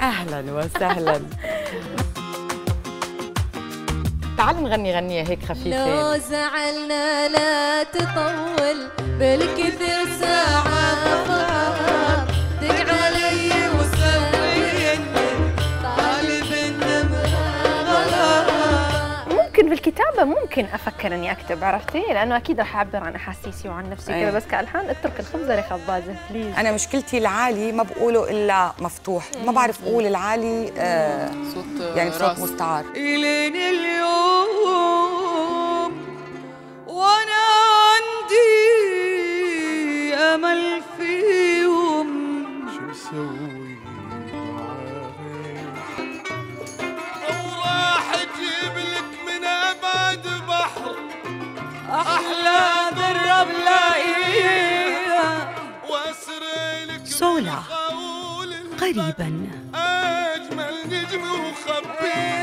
أهلا وسهلا. تعالي نغني غنية هيك خفيفة. لو زعلنا لا تطول بالكثير ساعة النمرة ممكن بالكتابة ممكن أفكر إني أكتب عرفتي؟ لأنه أكيد رح أعبر عن أحاسيسي وعن نفسي أي. كذا بس كألحان اترك الخبزة لخبازة بليز أنا مشكلتي العالي ما بقوله إلا مفتوح ما بعرف أقول العالي آه صوت يعني بصوت راس. مستعار إلين اليوم وأنا عندي أمل فيهم شو نسوي أحلى ذرة بلاقيها واسري لك صولة. قريبا. أجمل نجم وخبيه